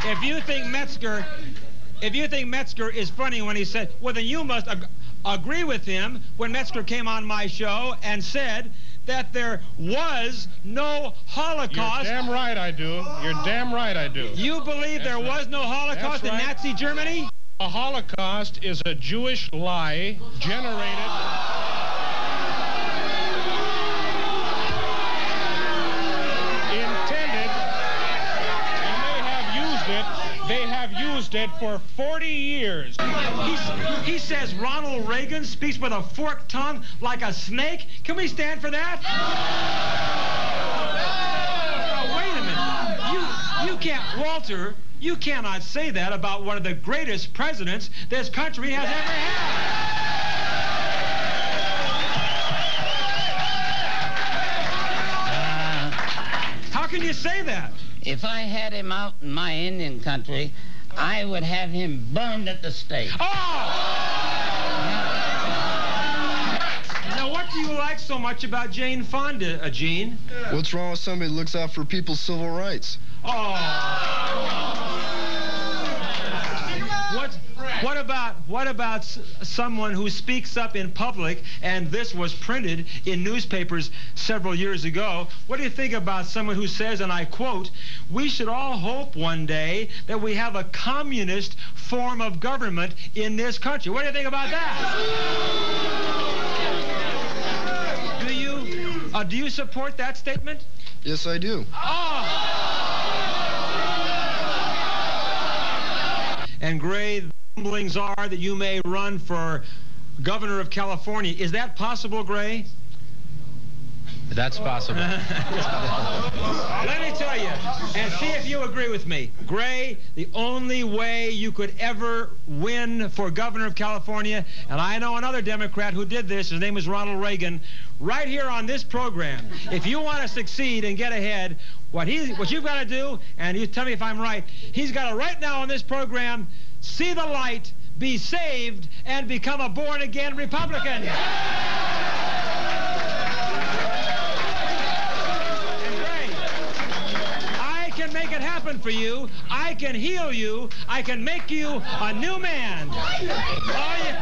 S3: If you think Metzger, if you think Metzger is funny when he said, well, then you must ag- agree with him when Metzger came on my show and said that there was no Holocaust.
S45: You're damn right I do. You're damn right I do.
S3: You believe there was no Holocaust
S45: That's
S3: in. Nazi Germany?
S45: A Holocaust is a Jewish lie generated. Used it for 40 years.
S3: He's, he says Ronald Reagan speaks with a forked tongue like a snake. Can we stand for that? Now, wait a minute. You, you can't, Walter, you cannot say that about one of the greatest presidents this country has ever had. Uh, how can you say that?
S43: If I had him out in my Indian country, I would have him burned at the stake. Oh!
S3: Now, what do you like so much about Jane Fonda, uh, Gene?
S47: What's wrong with somebody that looks out for people's civil rights?
S3: Oh. What, about what about someone who speaks up in public and this was printed in newspapers several years ago? What do you think about someone who says, and I quote, "We should all hope one day that we have a communist form of government in this country." What do you think about that? Do you uh, do you support that statement?
S47: Yes, I do.
S3: And Gray, rumblings are that you may run for governor of California. Is that possible, Gray?
S48: That's possible.
S3: Let me tell you, and see if you agree with me. Gray, the only way you could ever win for governor of California, and I know another Democrat who did this, his name is Ronald Reagan, right here on this program. If you want to succeed and get ahead, what he what you've got to do, and you tell me if I'm right, he's got to right now on this program see the light, be saved, and become a born again Republican. I can make it happen for you. I can heal you. I can make you a new man. All you,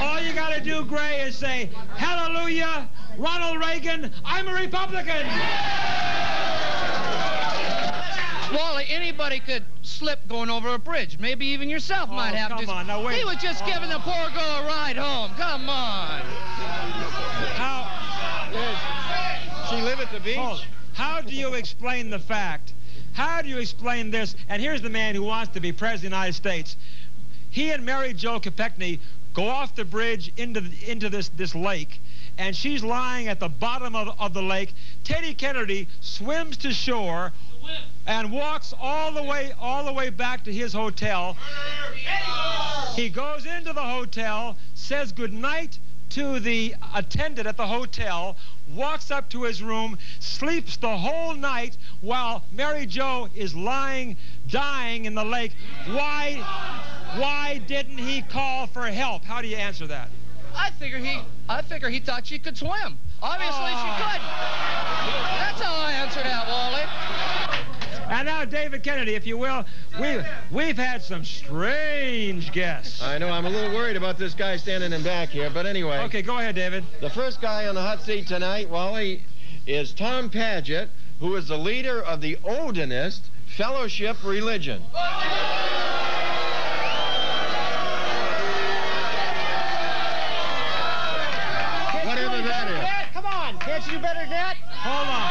S3: all you got to do, Gray, is say, Hallelujah, Ronald Reagan, I'm a Republican.
S49: Wally, anybody could slip going over a bridge. Maybe even yourself oh, might have.
S3: Oh, come
S49: just,
S3: on, now wait.
S49: He was just giving the poor girl a ride home. Come on.
S3: How?
S4: She live at the beach?
S3: Hold. How do you explain the fact? How do you explain this? And here's the man who wants to be president of the United States. he and Mary Jo Kopechne go off the bridge into the, into this this lake, and she's lying at the bottom of, of the lake. Teddy Kennedy swims to shore and walks all the way all the way back to his hotel. He goes into the hotel, says goodnight to the attendant at the hotel, walks up to his room, sleeps the whole night while Mary Jo is lying, dying in the lake. Why, why didn't he call for help? How do you answer that?
S7: I figure he, I figure he thought she could swim. Obviously she ah. could. That's how I answer that, Wally.
S3: And now, David Kennedy, if you will, we've, we've had some strange guests.
S4: I know, I'm a little worried about this guy standing in back here, but anyway.
S3: Okay, go ahead, David.
S4: The first guy on the hot seat tonight, Wally, is Tom Paget, who is the leader of the Odinist Fellowship Religion. Whatever that is.
S7: Come on, can't you do better than that?
S3: Hold on.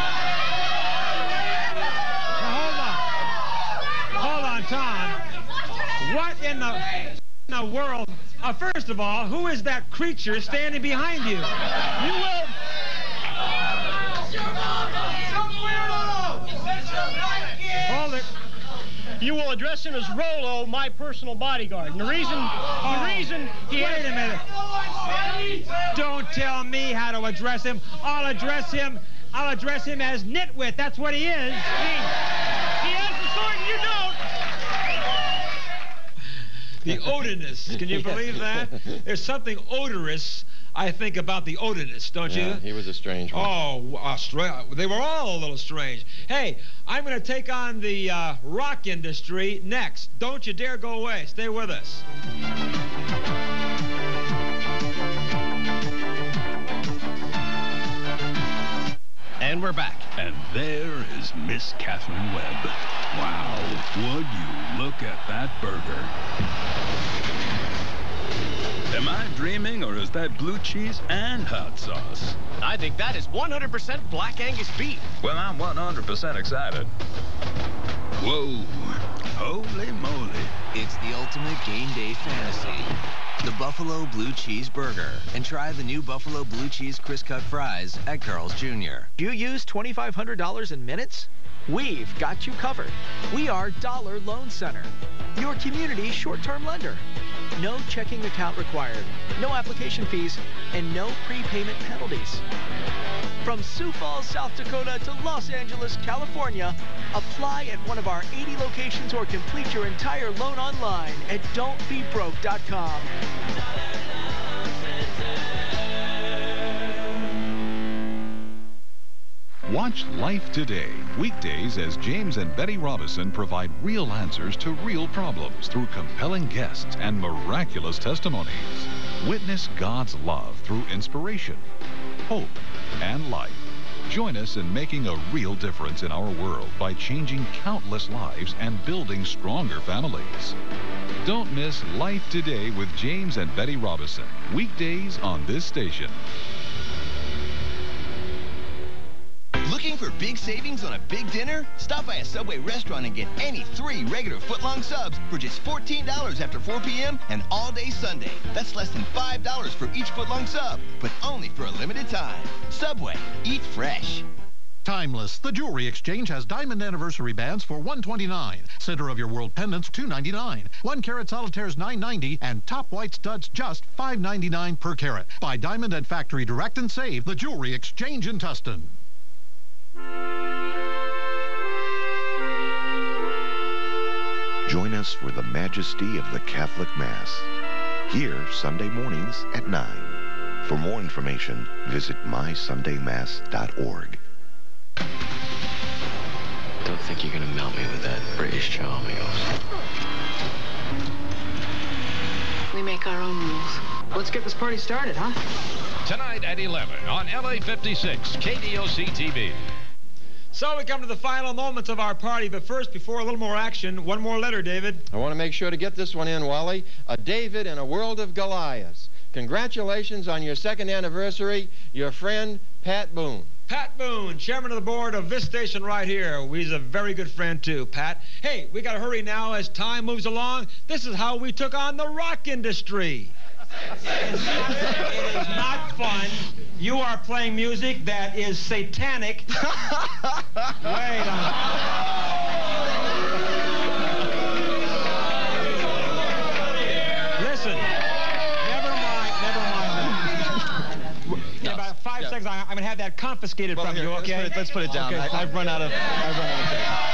S3: First of all, who is that creature standing behind you?
S7: You will.
S50: You will address him as Rolo, my personal bodyguard. And the reason, the reason he
S3: Wait a minute. Don't tell me how to address him. I'll address him. I'll address him as Nitwit. That's what he is.
S50: He has the sword and you don't.
S3: The Odinist. Can you believe that? There's something odorous, I think, about the Odinist, don't
S4: Yeah,
S3: you?
S4: he was a strange one.
S3: Oh, stra- they were all a little strange. Hey, I'm going to take on the uh, rock industry next. Don't you dare go away. Stay with us.
S51: And we're back.
S52: And there is Miss Catherine Webb. Wow, would you look at that burger? Am I dreaming, or is that blue cheese and hot sauce?
S51: I think that is 100% Black Angus beef.
S52: Well, I'm 100% excited. Whoa, holy moly.
S53: It's the ultimate game day fantasy. The Buffalo Blue Cheese Burger. And try the new Buffalo Blue Cheese Crisp Cut Fries at Carl's Jr.
S42: Do you use $2,500 in minutes? We've got you covered. We are Dollar Loan Center, your community short-term lender. No checking account required, no application fees, and no prepayment penalties. From Sioux Falls, South Dakota to Los Angeles, California, apply at one of our 80 locations or complete your entire loan online at don'tbebroke.com.
S54: Watch Life Today, weekdays as James and Betty Robison provide real answers to real problems through compelling guests and miraculous testimonies. Witness God's love through inspiration, hope, and life. Join us in making a real difference in our world by changing countless lives and building stronger families. Don't miss Life Today with James and Betty Robison, weekdays on this station.
S15: For big savings on a big dinner? Stop by a Subway restaurant and get any three regular footlong subs for just $14 after 4 p.m. and all day Sunday. That's less than $5 for each footlong sub, but only for a limited time. Subway, eat fresh.
S55: Timeless, the jewelry exchange has diamond anniversary bands for 129. Center of your world pendants 299 One carat solitaires 990. and top white studs just 599 per carat. Buy diamond at factory direct and save the jewelry exchange in Tustin.
S56: Join us for the majesty of the Catholic Mass. Here, Sunday mornings at 9. For more information, visit mysundaymass.org.
S57: Don't think you're gonna melt me with that British charm of yours.
S58: We make our own rules.
S7: Let's get this party started, huh?
S1: Tonight at 11 on LA 56 KDOC TV.
S3: So we come to the final moments of our party, but first, before a little more action, one more letter, David.
S4: I want to make sure to get this one in, Wally. A David in a world of Goliaths. Congratulations on your second anniversary, your friend Pat Boone.
S3: Pat Boone, chairman of the board of this station right here. He's a very good friend, too, Pat. Hey, we got to hurry now as time moves along. This is how we took on the rock industry. It is not fun. You are playing music that is satanic. Wait a minute. Listen, never mind, never mind. In about five seconds, I, I'm going to have that confiscated
S59: Well,
S3: from
S59: here,
S3: you,
S59: let's
S3: okay?
S59: put it- let's put it down.
S3: Okay,
S59: I, I've run out of- I've run out of things.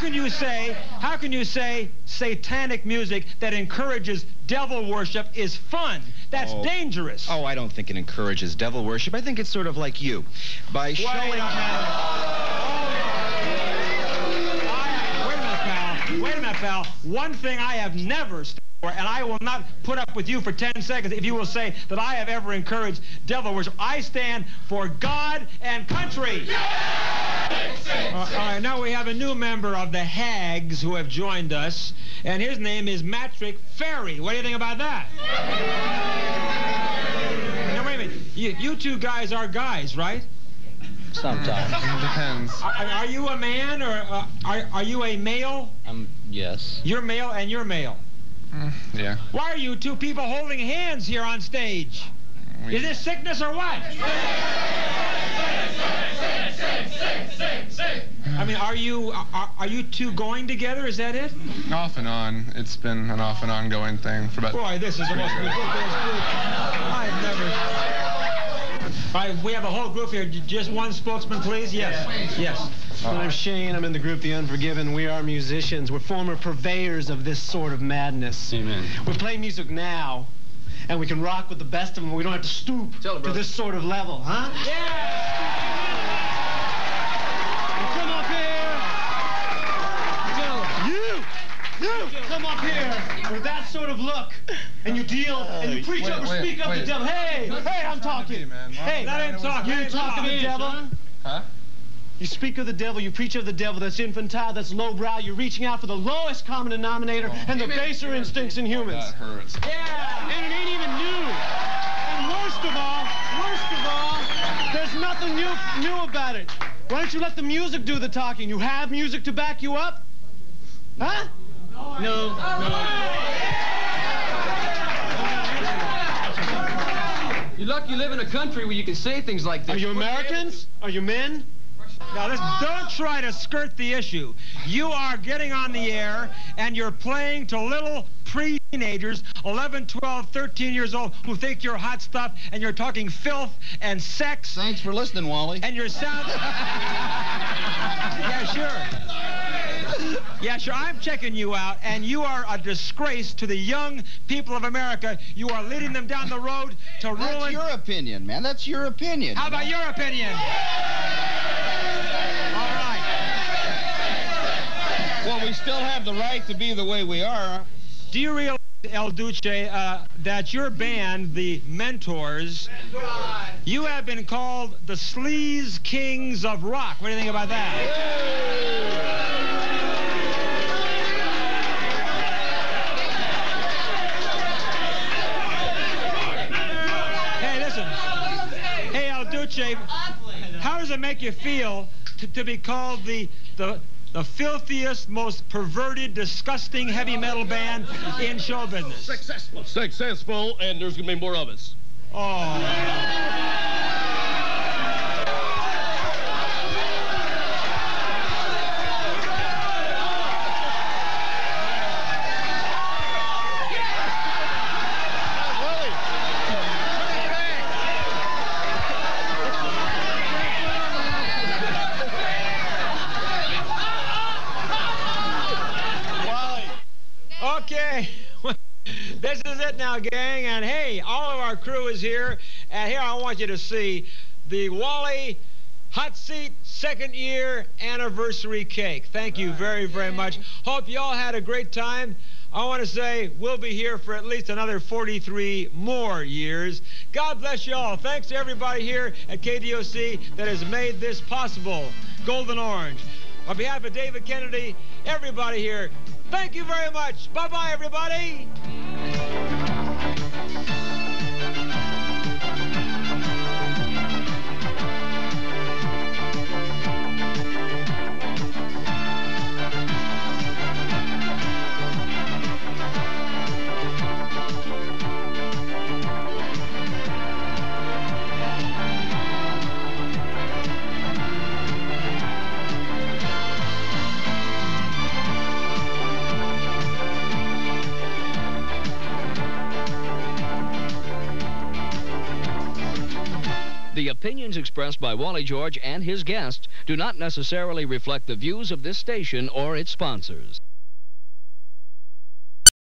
S3: How, can you say, how can you say satanic music that encourages devil worship is fun? That's
S59: Oh.
S3: dangerous.
S59: Oh, I don't think it encourages devil worship. I think it's sort of like you. By
S3: Wait
S59: showing.
S3: minute. Oh, Wait a minute, pal. Wait a minute, pal. One thing I have never and I will not put up with you for 10 seconds if you will say that I have ever encouraged devil worship. I stand for God and country. Uh, all right, now we have a new member of the Hags who have joined us, and his name is Matrick Ferry. What do you think about that? Now, wait a minute. You, you two guys are guys, right?
S48: Sometimes.
S3: Depends. Are, are you a man or uh, are, are you a male?
S48: Um, yes.
S3: You're male and you're male. Mm.
S48: Yeah.
S3: Why are you two people holding hands here on stage? Is this sickness or what? I mean, are you are, are you two going together? Is that it?
S60: Off and on. It's been an off and ongoing thing for about.
S3: Boy, this is the most ridiculous group I've never. All right, we have a whole group here. Just one spokesman, please. Yes. Yes.
S50: My name's Shane. I'm in the group The Unforgiven. We are musicians. We're former purveyors of this sort of madness.
S48: Amen.
S50: We play music now, and we can rock with the best of them. We don't have to stoop to this sort of level, huh? Yeah! Come up here. You, you, come up here with that sort of look, and you deal and you preach
S60: Wait,
S50: over,
S60: wait,
S50: speak up
S60: wait.
S50: the devil. Hey, hey, I'm talking. man. Hey,
S3: Let ain't talking.
S50: You
S3: let him
S50: talk
S3: talk.
S50: the devil.
S60: Huh?
S50: You speak of the devil, you preach of the devil, that's infantile, that's lowbrow, you're reaching out for the lowest common denominator and the baser instincts in humans.
S60: That hurts.
S50: Yeah, and it ain't even new. And worst of all, worst of all, there's nothing new, new about it. Why don't you let the music do the talking? You have music to back you up? Huh? No. No. No.
S61: You're lucky you live in a country where you can say things like this.
S50: Are you Americans? Are you men?
S3: Now, this, don't try to skirt the issue. You are getting on the air and you're playing to little pre-teenagers, 11, 12, 13 years old, who think you're hot stuff and you're talking filth and sex.
S62: Thanks for listening, Wally.
S3: And you're sound. yeah, sure. Yeah, sure. I'm checking you out, and you are a disgrace to the young people of America. You are leading them down the road to ruin.
S62: That's your opinion, man. That's your opinion.
S3: How about your opinion? All right.
S62: Well, we still have the right to be the way we are.
S3: Do you realize, El Duce, uh, that your band, the Mentors, you have been called the Sleaze Kings of Rock? What do you think about that? How does it make you feel to, to be called the, the the filthiest, most perverted, disgusting heavy metal band in show business?
S63: Successful. Successful, and there's going to be more of us.
S3: Oh. Want you to see the Wally Hot Seat second year anniversary cake. Thank you very, very much. Hope you all had a great time. I want to say we'll be here for at least another 43 more years. God bless you all. Thanks to everybody here at KDOC that has made this possible. Golden Orange. On behalf of David Kennedy, everybody here, thank you very much. Bye bye, everybody.
S2: Opinions expressed by Wally George and his guests do not necessarily reflect the views of this station or its sponsors.